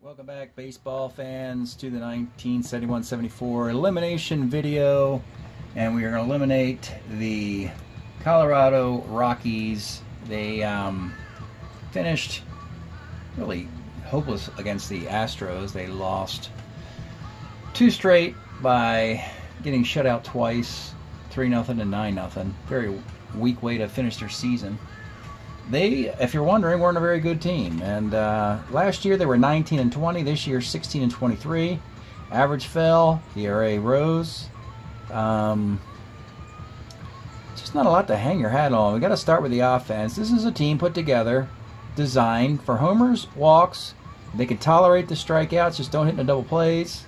Welcome back, baseball fans, to the 1971-74 elimination video. And we are going to eliminate the Colorado Rockies. They um, finished really hopeless against the Astros. They lost two straight by getting shut out twice, 3 nothing and 9 nothing. Very weak way to finish their season they, if you're wondering, weren't a very good team. And uh, last year they were 19 and 20. This year 16 and 23. Average fell. ERA rose. Um, just not a lot to hang your hat on. We got to start with the offense. This is a team put together, designed for homers, walks. They can tolerate the strikeouts. Just don't hit in the double plays.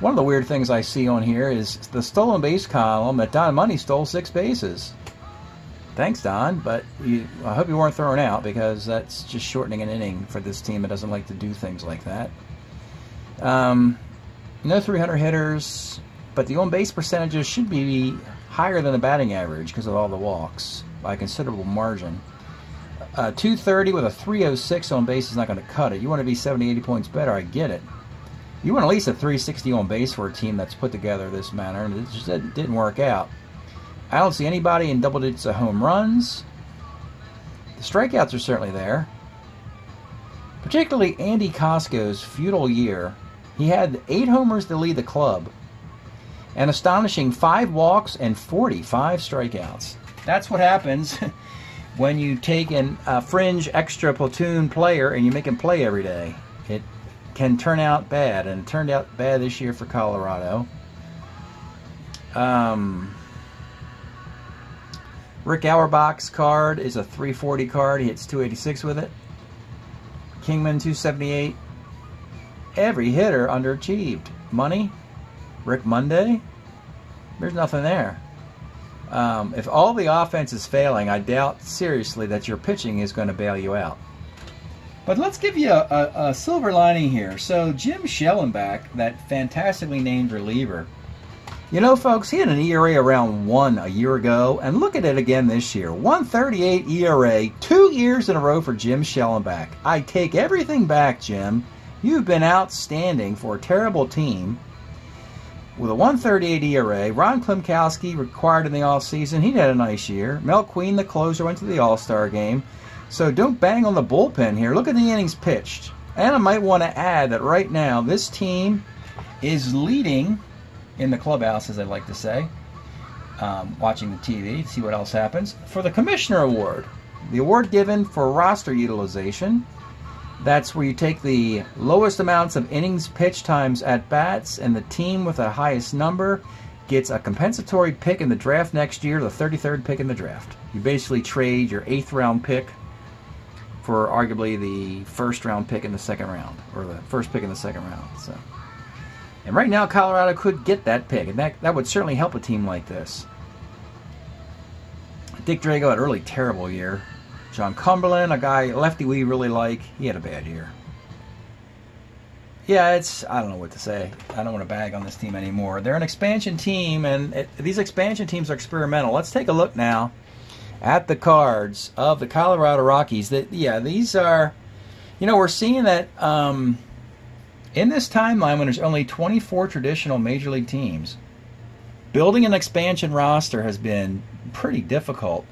One of the weird things I see on here is the stolen base column that Don Money stole six bases. Thanks, Don, but you, I hope you weren't thrown out because that's just shortening an inning for this team that doesn't like to do things like that. Um, no 300 hitters, but the on base percentages should be higher than the batting average because of all the walks by a considerable margin. Uh, 230 with a 306 on base is not going to cut it. You want to be 70, 80 points better, I get it. You want at least a 360 on base for a team that's put together this manner, and it just didn't work out. I don't see anybody in double digits of home runs. The strikeouts are certainly there. Particularly Andy Kosco's futile year. He had eight homers to lead the club, an astonishing five walks and 45 strikeouts. That's what happens when you take an, a fringe extra platoon player and you make him play every day. It can turn out bad, and it turned out bad this year for Colorado. Um, Rick Auerbach's card is a 340 card. He hits 286 with it. Kingman 278. Every hitter underachieved. Money, Rick Monday, there's nothing there. Um, if all the offense is failing, I doubt seriously that your pitching is going to bail you out. But let's give you a, a, a silver lining here. So Jim Shellenback, that fantastically named reliever, you know, folks, he had an ERA around one a year ago, and look at it again this year. 138 ERA, two years in a row for Jim Shellenback. I take everything back, Jim. You've been outstanding for a terrible team. With a 138 ERA, Ron Klimkowski required in the offseason, he had a nice year. Mel Queen, the closer, went to the All Star game. So don't bang on the bullpen here. Look at the innings pitched. And I might want to add that right now, this team is leading in the clubhouse, as I like to say, um, watching the TV, see what else happens. For the Commissioner Award, the award given for roster utilization, that's where you take the lowest amounts of innings pitch times at bats, and the team with the highest number gets a compensatory pick in the draft next year, the 33rd pick in the draft. You basically trade your eighth round pick for arguably the first round pick in the second round, or the first pick in the second round. So. And right now, Colorado could get that pick, and that, that would certainly help a team like this. Dick Drago had a really terrible year. John Cumberland, a guy, lefty we really like, he had a bad year. Yeah, it's, I don't know what to say. I don't want to bag on this team anymore. They're an expansion team, and it, these expansion teams are experimental. Let's take a look now at the cards of the Colorado Rockies. That Yeah, these are, you know, we're seeing that. Um, in this timeline, when there's only 24 traditional major league teams, building an expansion roster has been pretty difficult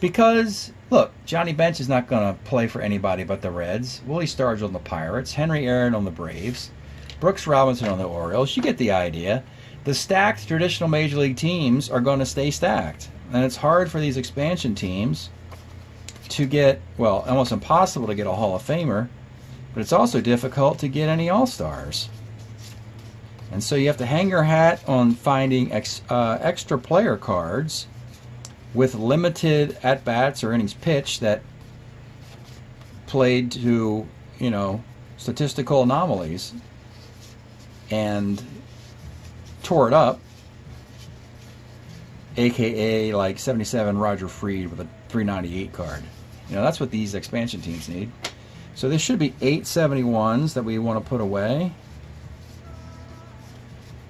because, look, Johnny Bench is not going to play for anybody but the Reds. Willie Stargell on the Pirates, Henry Aaron on the Braves, Brooks Robinson on the Orioles. You get the idea. The stacked traditional major league teams are going to stay stacked. And it's hard for these expansion teams to get, well, almost impossible to get a Hall of Famer but it's also difficult to get any All Stars. And so you have to hang your hat on finding ex, uh, extra player cards with limited at bats or innings pitched that played to, you know, statistical anomalies and tore it up, aka like 77 Roger Freed with a 398 card. You know, that's what these expansion teams need. So this should be 871s that we want to put away.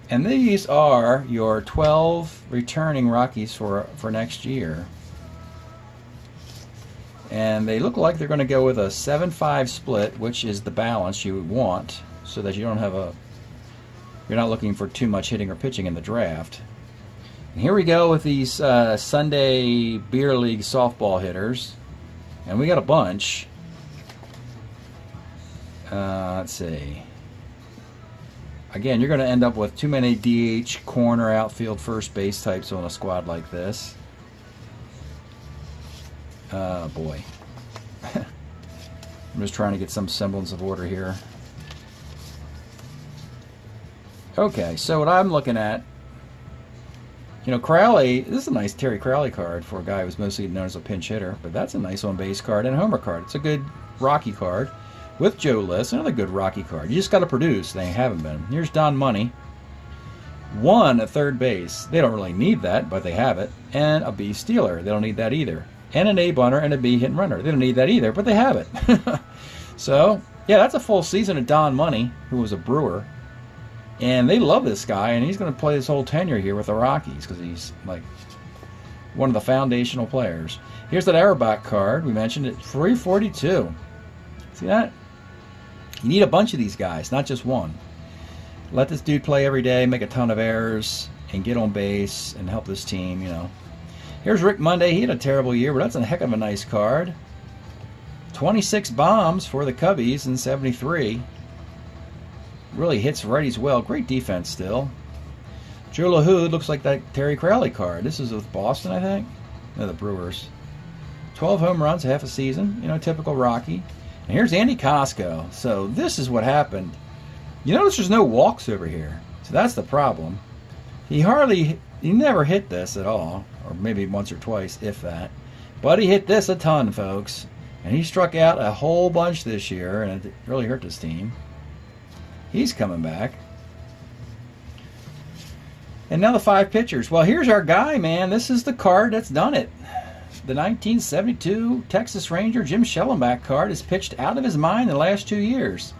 And these are your 12 returning Rockies for, for next year. And they look like they're going to go with a 7-5 split, which is the balance you want, so that you don't have a you're not looking for too much hitting or pitching in the draft. And here we go with these uh, Sunday Beer League softball hitters. And we got a bunch. Uh, let's see. Again, you're going to end up with too many DH, corner, outfield, first base types on a squad like this. Oh, boy. I'm just trying to get some semblance of order here. Okay, so what I'm looking at, you know, Crowley, this is a nice Terry Crowley card for a guy who's mostly known as a pinch hitter, but that's a nice on base card and homer card. It's a good Rocky card with Joe List, another good Rocky card. You just got to produce. They haven't been. Here's Don Money. One at third base. They don't really need that, but they have it. And a B stealer. They don't need that either. And an A bunter and a B hit and runner. They don't need that either, but they have it. so, yeah, that's a full season of Don Money, who was a brewer. And they love this guy, and he's going to play his whole tenure here with the Rockies because he's like one of the foundational players. Here's that Auerbach card. We mentioned it. 342. See that? You need a bunch of these guys, not just one. Let this dude play every day, make a ton of errors, and get on base and help this team, you know. Here's Rick Monday. He had a terrible year, but that's a heck of a nice card. 26 bombs for the Cubbies in 73. Really hits righties well. Great defense still. Drew Lahoud looks like that Terry Crowley card. This is with Boston, I think. No, the Brewers. 12 home runs, half a season. You know, typical Rocky. Here's Andy Kosco. So this is what happened. You notice there's no walks over here. So that's the problem. He hardly, he never hit this at all. Or maybe once or twice, if that. But he hit this a ton, folks. And he struck out a whole bunch this year, and it really hurt his team. He's coming back. And now the five pitchers. Well, here's our guy, man. This is the card that's done it. The 1972 Texas Ranger Jim Shellenback card is pitched out of his mind the last two years.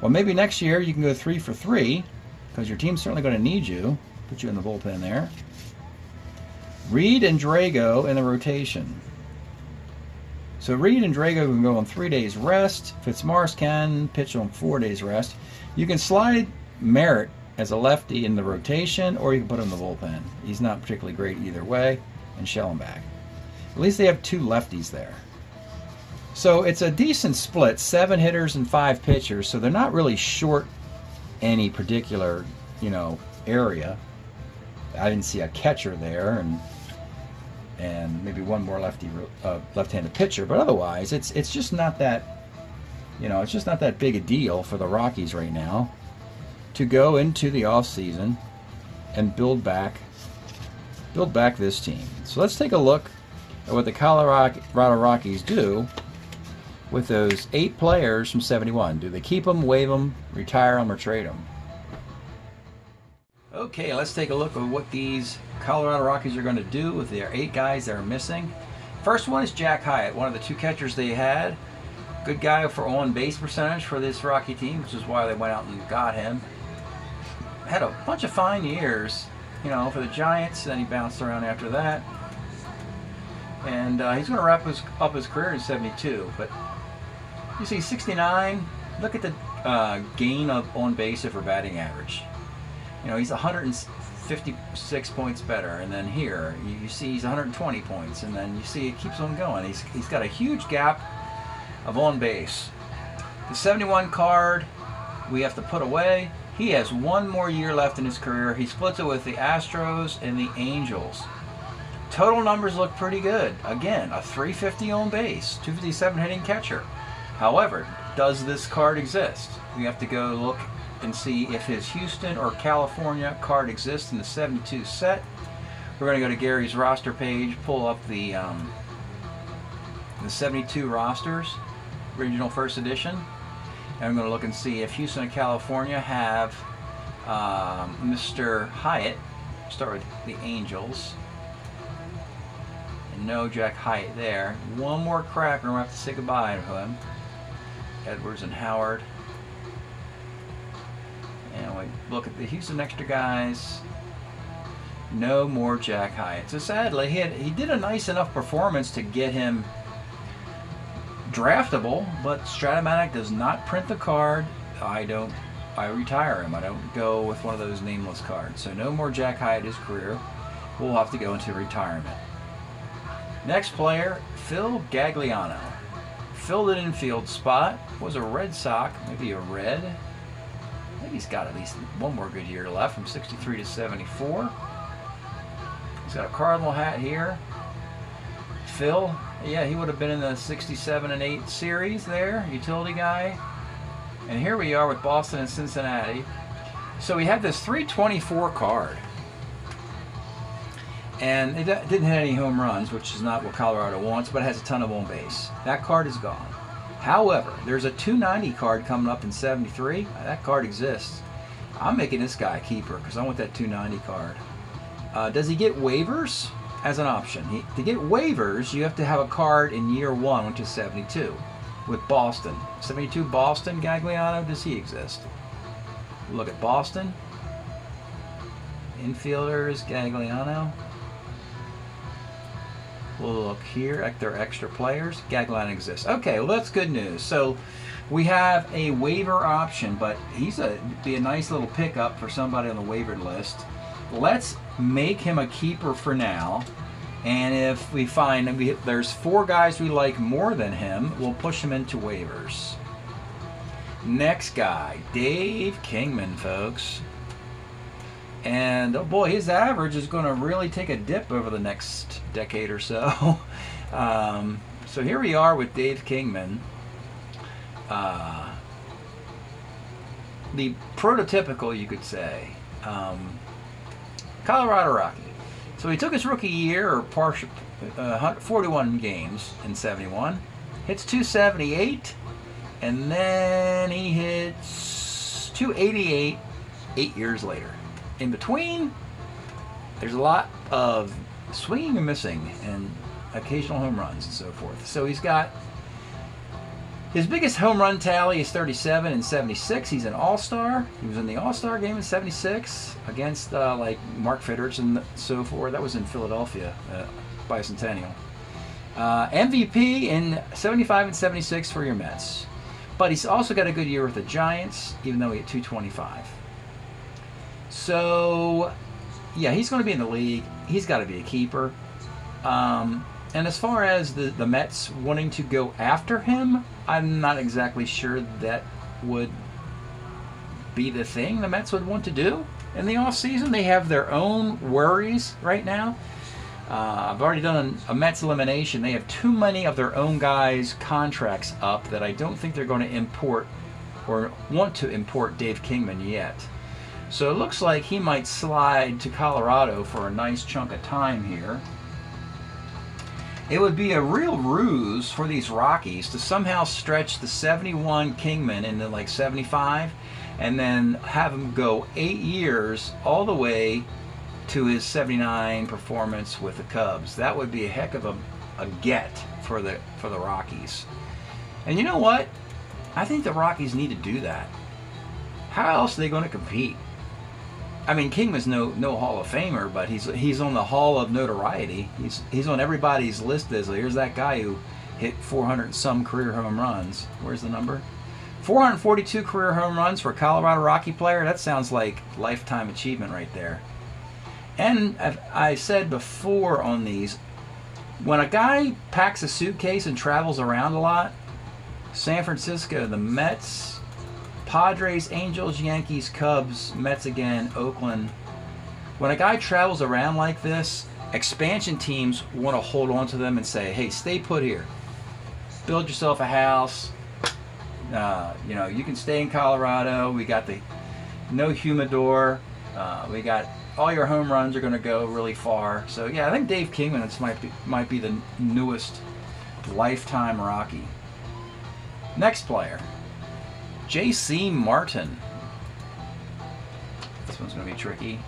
Well, maybe next year you can go three for three because your team's certainly going to need you. Put you in the bullpen there. Reed and Drago in the rotation. So Reed and Drago can go on three days rest. Fitzmaurice can pitch on four days rest. You can slide Merritt as a lefty in the rotation, or you can put him in the bullpen. He's not particularly great either way, and Shellenback. At least they have two lefties there. So it's a decent split, seven hitters and five pitchers. So they're not really short any particular, you know, area. I didn't see a catcher there, and and maybe one more lefty uh, left-handed pitcher. But otherwise, it's it's just not that you know, it's just not that big a deal for the Rockies right now to go into the off season and build back build back this team. So let's take a look what the Colorado Rockies do with those eight players from 71. Do they keep them, waive them, retire them, or trade them? Okay, let's take a look at what these Colorado Rockies are going to do with their eight guys that are missing. First one is Jack Hiatt, one of the two catchers they had. Good guy for on base percentage for this Rocky team, which is why they went out and got him. Had a bunch of fine years, you know, for the Giants. Then he bounced around after that, and uh, he's going to wrap his, up his career in '72. But you see, 69. Look at the uh, gain of on base over batting average. You know, he's 156 points better, and then here you, you see he's 120 points, and then you see it keeps on going. He's he's got a huge gap of on base. The 71 card we have to put away. He has one more year left in his career. He splits it with the Astros and the Angels. Total numbers look pretty good. Again, a 350 on base, 257 hitting catcher. However, does this card exist? We have to go look and see if his Houston or California card exists in the 72 set. We're going to go to Gary's roster page, pull up the um, the 72 rosters original first edition. And I'm going to look and see if Houston and California have um, Mr. Hiatt. Start with the Angels. No Jack Hiatt there. One more crack, and to have to say goodbye to him. Edwards and Howard. And we look at the Houston extra guys. No more Jack Hiatt. So sadly, he, had, he did a nice enough performance to get him draftable, but Stratomatic does not print the card. I don't. I retire him. I don't go with one of those nameless cards. So no more Jack Hiatt his career. We'll have to go into retirement. Next player, Phil Gagliano. Filled an infield spot. Was a Red Sox, maybe a red. I think he's got at least one more good year left from 63 to 74. He's got a Cardinal hat here. Phil, yeah, he would have been in the 67 and 8 series there, utility guy. And here we are with Boston and Cincinnati. So we had this 324 card. And it didn't hit any home runs, which is not what Colorado wants, but it has a ton of on base. That card is gone. However, there's a 290 card coming up in 73. That card exists. I'm making this guy a keeper because I want that 290 card. Uh, does he get waivers? as an option. He, to get waivers, you have to have a card in year one, which is 72, with Boston. 72 Boston, Gagliano, does he exist? Look at Boston. Infielders, Gagliano. We'll look here at their extra players. Gagliano exists. Okay, well that's good news. So we have a waiver option, but he's a be a nice little pickup for somebody on the waiver list. Let's make him a keeper for now. And if we find we, there's four guys we like more than him, we'll push him into waivers. Next guy, Dave Kingman, folks. And oh boy, his average is going to really take a dip over the next decade or so. um, so here we are with Dave Kingman. Uh, the prototypical, you could say. Um, Colorado Rocky. So he took his rookie year, or partial, uh, 41 games in 71, hits 278, and then he hits 288 eight years later. In between, there's a lot of swinging and missing, and occasional home runs and so forth. So he's got his biggest home run tally is 37 and 76. He's an All-Star. He was in the All-Star game in 76 against uh, like Mark Fidrych and so forth. That was in Philadelphia, uh, Bicentennial. Uh, MVP in 75 and 76 for your Mets. But he's also got a good year with the Giants, even though he had 225. So, yeah, he's going to be in the league. He's got to be a keeper. Um, and as far as the, the Mets wanting to go after him, I'm not exactly sure that would be the thing the Mets would want to do in the off season. They have their own worries right now. Uh, I've already done a Mets elimination. They have too many of their own guys' contracts up that I don't think they're going to import or want to import Dave Kingman yet. So it looks like he might slide to Colorado for a nice chunk of time here. It would be a real ruse for these Rockies to somehow stretch the 71 Kingman into like 75 and then have him go eight years all the way to his 79 performance with the Cubs. That would be a heck of a, a get for the for the Rockies. And you know what? I think the Rockies need to do that. How else are they going to compete? I mean, Kingman's no no Hall of Famer, but he's he's on the Hall of Notoriety. He's he's on everybody's list as here's that guy who hit 400 some career home runs. Where's the number? 442 career home runs for a Colorado Rocky player. That sounds like lifetime achievement right there. And I've, I said before on these, when a guy packs a suitcase and travels around a lot, San Francisco, the Mets, Padres, Angels, Yankees, Cubs, Mets again, Oakland. When a guy travels around like this, expansion teams want to hold on to them and say, hey, stay put here. Build yourself a house. Uh, you know, you can stay in Colorado. We got the no humidor. Uh, we got all your home runs are going to go really far. So yeah, I think Dave Kingman might be might be the newest lifetime Rocky. Next player, J.C. Martin. This one's going to be tricky.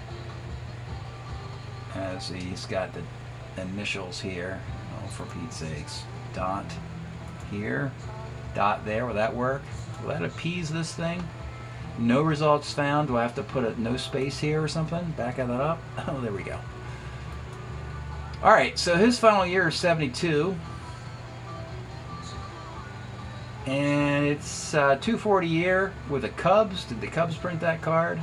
As he's got the initials here. Oh, for Pete's sakes. Dot here. Dot there. Will that work? Will that appease this thing? No results found. Do I have to put a no space here or something? Back that up? Oh, there we go. All right, so his final year is 72. And it's uh, 240 year with the Cubs. Did the Cubs print that card?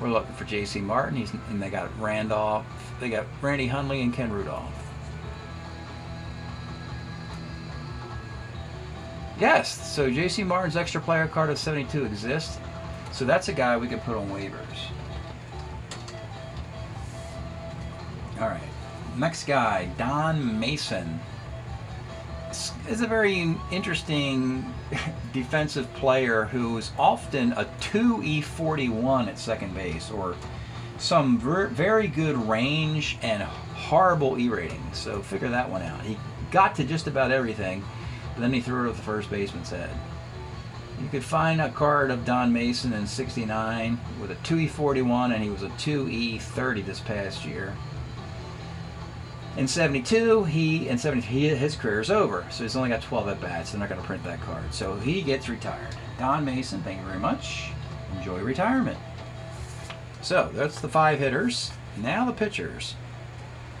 We're looking for J.C. Martin. He's and they got Randolph. They got Randy Hundley and Ken Rudolph. Yes, so J.C. Martin's extra player card of 72 exists. So that's a guy we could put on waivers. All right, next guy, Don Mason. Is a very interesting defensive player who is often a 2E41 at second base or some ver very good range and horrible E rating. So figure that one out. He got to just about everything but then he threw it at the first baseman's head. You could find a card of Don Mason in 69 with a 2E41 and he was a 2E30 this past year. In 72, he in 70 he, his career is over, so he's only got 12 at bats. They're not going to print that card, so he gets retired. Don Mason, thank you very much. Enjoy retirement. So that's the five hitters. Now the pitchers.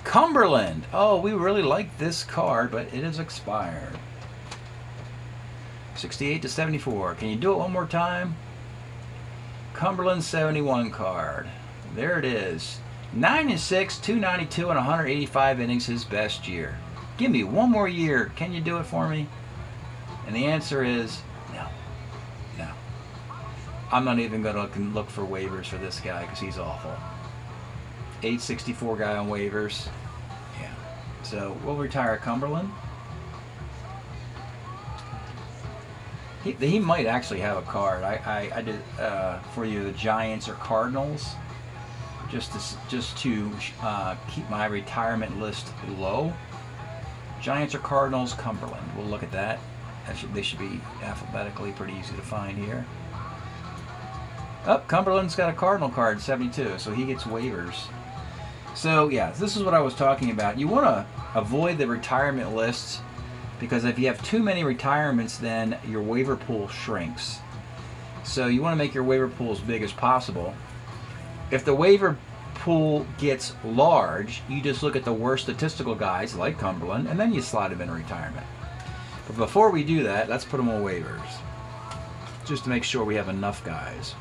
Cumberland. Oh, we really like this card, but it is expired. 68 to 74. Can you do it one more time? Cumberland 71 card. There it is. 9 and 6, 292 and 185 innings his best year. Give me one more year. Can you do it for me? And the answer is no. No. I'm not even going to look for waivers for this guy because he's awful. 864 guy on waivers. Yeah. So we'll retire Cumberland. He, he might actually have a card. I, I, I did uh, for you the Giants or Cardinals, just to just to uh, keep my retirement list low. Giants or Cardinals, Cumberland. We'll look at that. that should, they should be alphabetically pretty easy to find here. Oh, Cumberland's got a Cardinal card, 72, so he gets waivers. So yeah, this is what I was talking about. You want to avoid the retirement lists because if you have too many retirements, then your waiver pool shrinks. So you want to make your waiver pool as big as possible. If the waiver pool gets large, you just look at the worst statistical guys like Cumberland, and then you slide them in retirement. But before we do that, let's put them on waivers, just to make sure we have enough guys.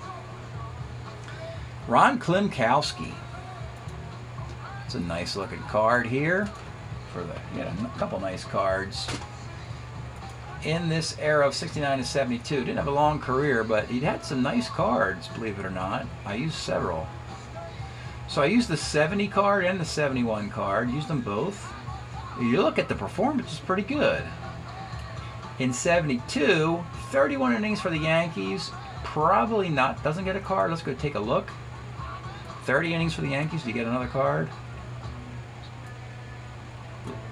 Ron Klimkowski. It's a nice looking card here for the yeah, a couple nice cards in this era of 69 to 72. Didn't have a long career, but he had some nice cards, believe it or not. I used several. So I used the 70 card and the 71 card, used them both. You look at the performance, it's pretty good. In 72, 31 innings for the Yankees. Probably not, doesn't get a card. Let's go take a look. 30 innings for the Yankees. Do you get another card?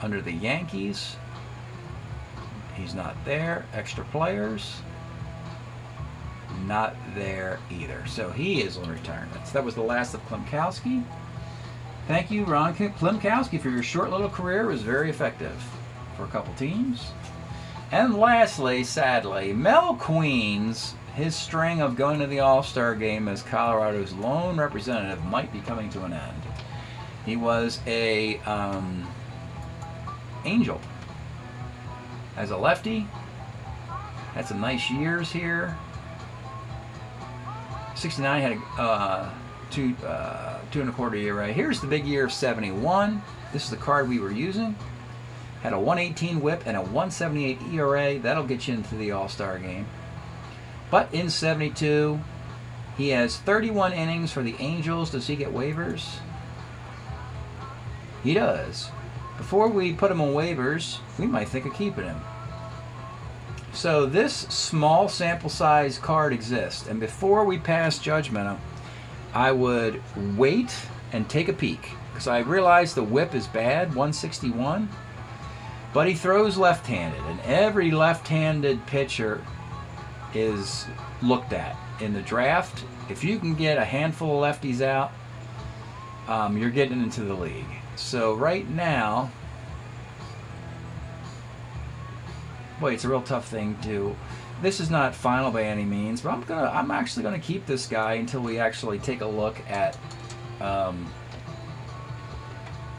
under the Yankees. He's not there. Extra players. Not there either. So he is on retirement. So that was the last of Klimkowski. Thank you, Ron Klimkowski, for your short little career. It was very effective for a couple teams. And lastly, sadly, Mel Queens, his string of going to the All-Star game as Colorado's lone representative might be coming to an end. He was a um, Angel. As a lefty, had some nice years here. 69 had a uh, two, uh, two and a quarter year right. Here's the big year of 71. This is the card we were using. Had a 118 whip and a 178 ERA. That'll get you into the All-Star game. But in 72, he has 31 innings for the Angels. Does he get waivers? He does. Before we put him on waivers, we might think of keeping him. So this small sample size card exists, and before we pass judgment, I would wait and take a peek because I realize the whip is bad, 161, but he throws left-handed, and every left-handed pitcher is looked at in the draft. If you can get a handful of lefties out, um, you're getting into the league. So right now, boy, it's a real tough thing to. This is not final by any means, but I'm gonna. I'm actually gonna keep this guy until we actually take a look at. Um,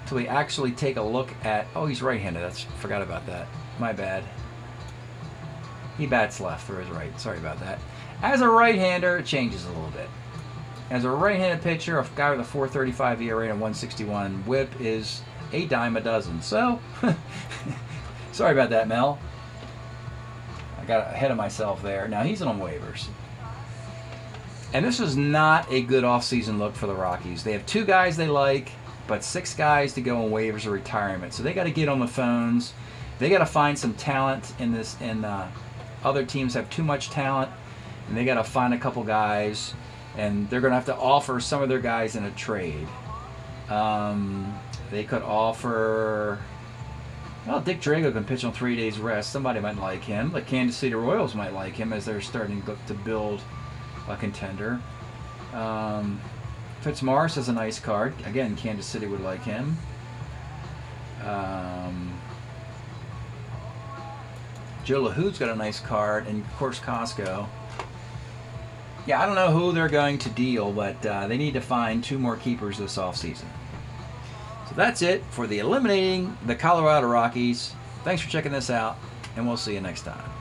until we actually take a look at. Oh, he's right-handed. That's forgot about that. My bad. He bats left or his right. Sorry about that. As a right-hander, it changes a little bit. As a right-handed pitcher, a guy with a 435 ERA and a 161 WHIP is a dime a dozen. So, sorry about that, Mel. Got ahead of myself there. Now he's on waivers. And this is not a good offseason look for the Rockies. They have two guys they like, but six guys to go on waivers or retirement. So they got to get on the phones. They got to find some talent in this. And uh, other teams have too much talent, and they got to find a couple guys, and they're going to have to offer some of their guys in a trade. Um, they could offer. Well, Dick Drago can pitch on three days rest. Somebody might like him. The Kansas City Royals might like him as they're starting to build a contender. Um, Fitzmaurice is a nice card. Again, Kansas City would like him. Um, Joe Lahoud's got a nice card, and of course Kosco. Yeah, I don't know who they're going to deal, but uh, they need to find two more keepers this offseason. So that's it for the Eliminating the Colorado Rockies. Thanks for checking this out, and we'll see you next time.